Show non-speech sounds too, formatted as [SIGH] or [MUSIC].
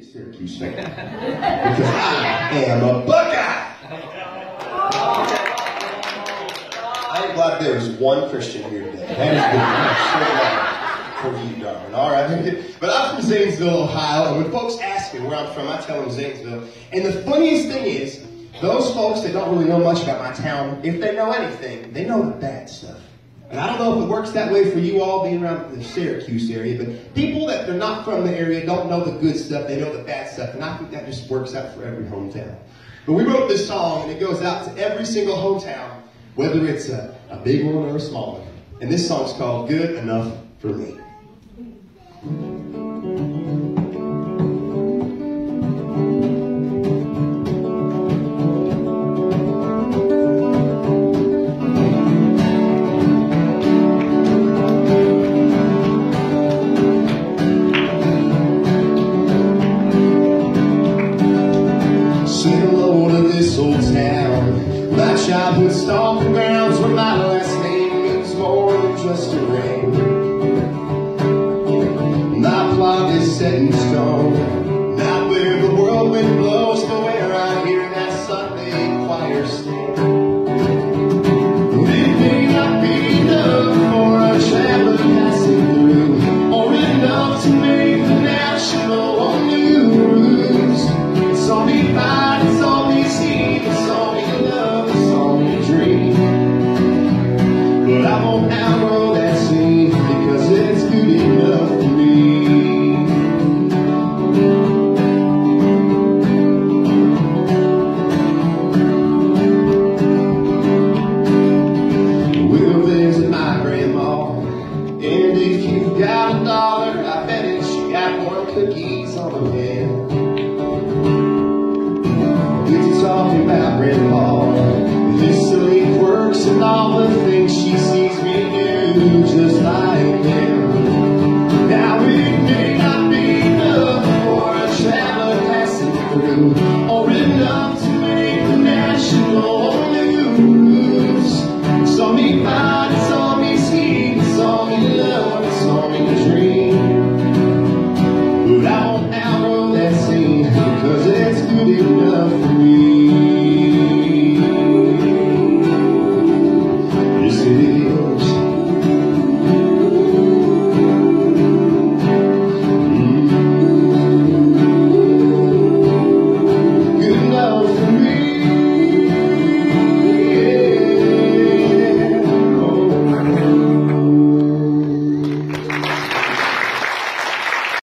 because I am a Buckeye. I am glad there is one Christian here today. That is good. For you, darling. All right. [LAUGHS] But I'm from Zanesville, Ohio, and when folks ask me where I'm from, I tell them Zanesville. And the funniest thing is, those folks that don't really know much about my town, if they know anything, they know the bad stuff. And I don't know if it works that way for you all being around the Syracuse area, but people that they're not from the area don't know the good stuff, they know the bad stuff, and I think that just works out for every hometown. But we wrote this song, and it goes out to every single hometown, whether it's a, a big one or a small one. And this song's called Good Enough for Me. My childhood stomping grounds where my last name means more than just a ring. My plot is set in stone. Not where the whirlwind blows, but where I hear memory hall. silly quirks and all the things she sees me do, just like him, Now it may not be enough for a traveler passing through, or enough to make the national news. So me